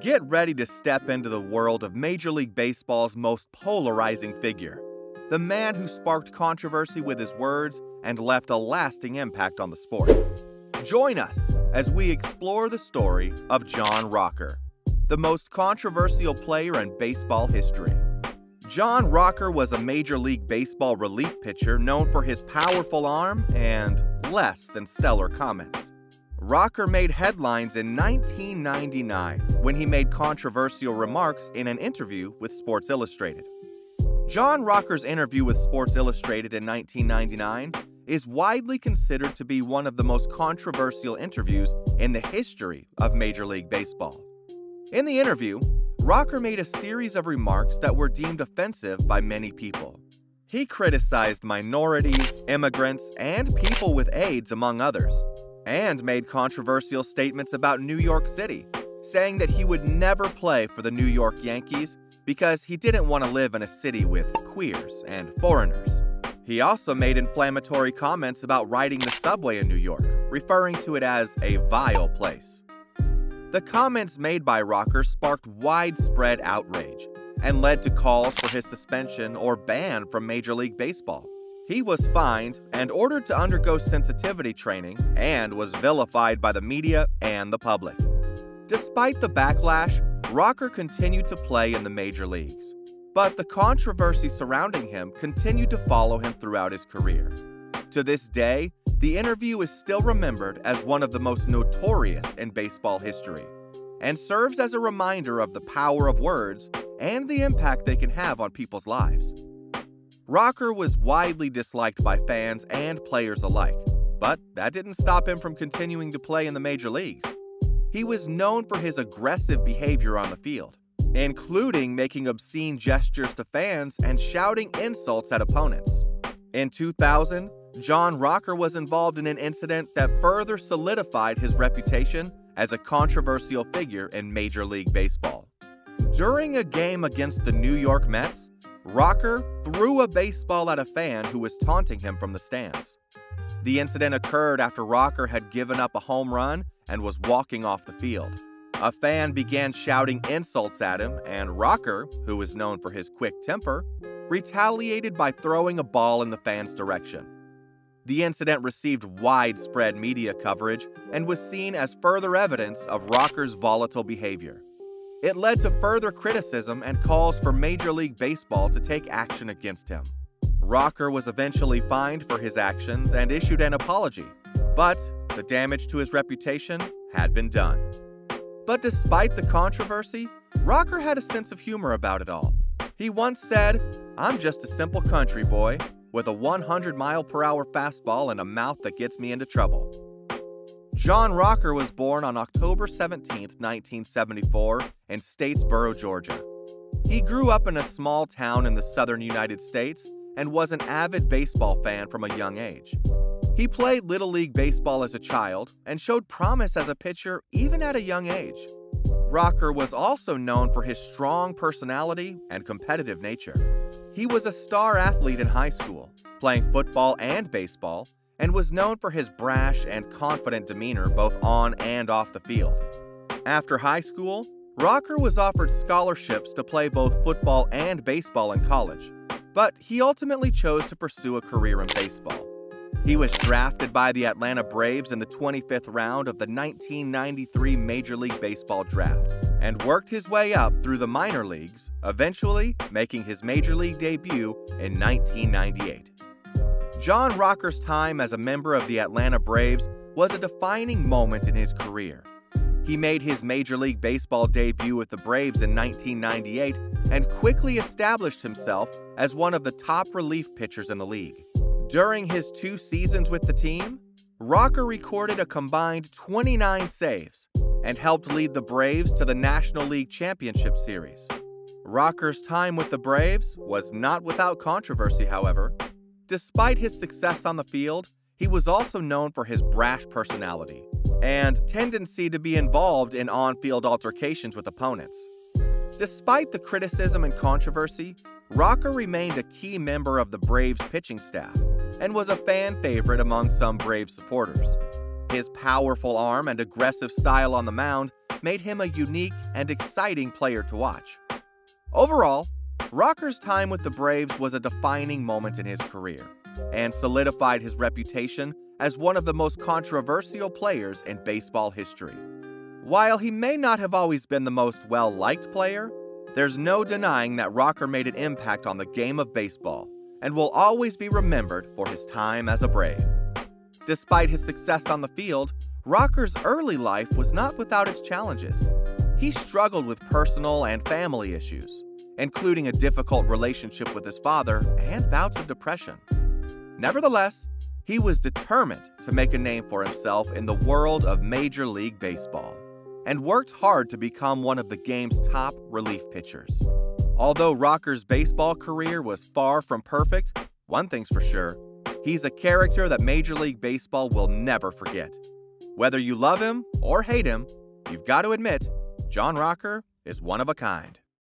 Get ready to step into the world of Major League Baseball's most polarizing figure, the man who sparked controversy with his words and left a lasting impact on the sport. Join us as we explore the story of John Rocker, the most controversial player in baseball history. John Rocker was a Major League Baseball relief pitcher known for his powerful arm and less than stellar comments. Rocker made headlines in 1999 when he made controversial remarks in an interview with Sports Illustrated. John Rocker's interview with Sports Illustrated in 1999 is widely considered to be one of the most controversial interviews in the history of Major League Baseball. In the interview, Rocker made a series of remarks that were deemed offensive by many people. He criticized minorities, immigrants, and people with AIDS, among others, and made controversial statements about New York City, saying that he would never play for the New York Yankees because he didn't want to live in a city with queers and foreigners. He also made inflammatory comments about riding the subway in New York, referring to it as a vile place. The comments made by Rocker sparked widespread outrage and led to calls for his suspension or ban from Major League Baseball. He was fined and ordered to undergo sensitivity training and was vilified by the media and the public. Despite the backlash, Rocker continued to play in the major leagues, but the controversy surrounding him continued to follow him throughout his career. To this day, the interview is still remembered as one of the most notorious in baseball history and serves as a reminder of the power of words and the impact they can have on people's lives. Rocker was widely disliked by fans and players alike, but that didn't stop him from continuing to play in the major leagues. He was known for his aggressive behavior on the field, including making obscene gestures to fans and shouting insults at opponents. In 2000, John Rocker was involved in an incident that further solidified his reputation as a controversial figure in Major League Baseball. During a game against the New York Mets, Rocker threw a baseball at a fan who was taunting him from the stands. The incident occurred after Rocker had given up a home run and was walking off the field. A fan began shouting insults at him, and Rocker, who was known for his quick temper, retaliated by throwing a ball in the fan's direction. The incident received widespread media coverage and was seen as further evidence of Rocker's volatile behavior. It led to further criticism and calls for Major League Baseball to take action against him. Rocker was eventually fined for his actions and issued an apology, but the damage to his reputation had been done. But despite the controversy, Rocker had a sense of humor about it all. He once said, I'm just a simple country boy with a 100 mile per hour fastball and a mouth that gets me into trouble. John Rocker was born on October 17, 1974, in Statesboro, Georgia. He grew up in a small town in the southern United States and was an avid baseball fan from a young age. He played Little League Baseball as a child and showed promise as a pitcher even at a young age. Rocker was also known for his strong personality and competitive nature. He was a star athlete in high school, playing football and baseball, and was known for his brash and confident demeanor both on and off the field. After high school, Rocker was offered scholarships to play both football and baseball in college, but he ultimately chose to pursue a career in baseball. He was drafted by the Atlanta Braves in the 25th round of the 1993 Major League Baseball draft and worked his way up through the minor leagues, eventually making his major league debut in 1998. John Rocker's time as a member of the Atlanta Braves was a defining moment in his career. He made his Major League Baseball debut with the Braves in 1998 and quickly established himself as one of the top relief pitchers in the league. During his two seasons with the team, Rocker recorded a combined 29 saves and helped lead the Braves to the National League Championship Series. Rocker's time with the Braves was not without controversy, however, Despite his success on the field, he was also known for his brash personality and tendency to be involved in on field altercations with opponents. Despite the criticism and controversy, Rocker remained a key member of the Braves pitching staff and was a fan favorite among some Braves supporters. His powerful arm and aggressive style on the mound made him a unique and exciting player to watch. Overall, Rocker's time with the Braves was a defining moment in his career and solidified his reputation as one of the most controversial players in baseball history. While he may not have always been the most well liked player, there's no denying that Rocker made an impact on the game of baseball and will always be remembered for his time as a Brave. Despite his success on the field, Rocker's early life was not without its challenges. He struggled with personal and family issues, including a difficult relationship with his father and bouts of depression. Nevertheless, he was determined to make a name for himself in the world of Major League Baseball and worked hard to become one of the game's top relief pitchers. Although Rocker's baseball career was far from perfect, one thing's for sure he's a character that Major League Baseball will never forget. Whether you love him or hate him, you've got to admit, John Rocker is one of a kind.